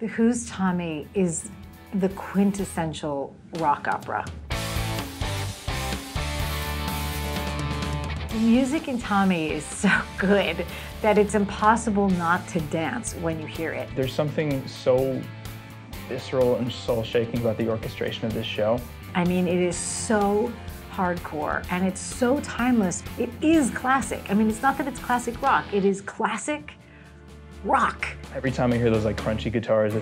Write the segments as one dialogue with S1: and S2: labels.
S1: The Who's Tommy is the quintessential rock opera. The music in Tommy is so good that it's impossible not to dance when you hear it.
S2: There's something so visceral and soul shaking about the orchestration of this show.
S1: I mean, it is so hardcore and it's so timeless. It is classic. I mean, it's not that it's classic rock, it is classic rock.
S2: Every time I hear those like crunchy guitars,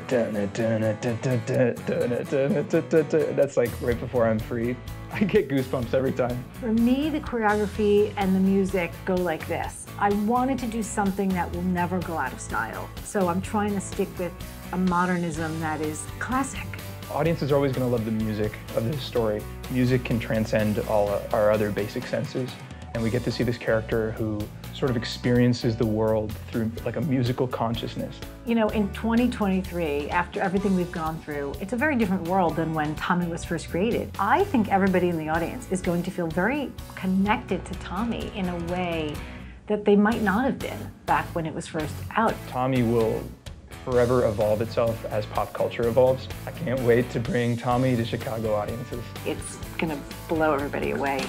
S2: that's like right before I'm free. I get goosebumps every time.
S1: For me, the choreography and the music go like this. I wanted to do something that will never go out of style. So I'm trying to stick with a modernism that is classic.
S2: Audiences are always going to love the music of this story. Music can transcend all our other basic senses, and we get to see this character who sort of experiences the world through like a musical consciousness.
S1: You know, in 2023, after everything we've gone through, it's a very different world than when Tommy was first created. I think everybody in the audience is going to feel very connected to Tommy in a way that they might not have been back when it was first out.
S2: Tommy will forever evolve itself as pop culture evolves. I can't wait to bring Tommy to Chicago audiences.
S1: It's gonna blow everybody away.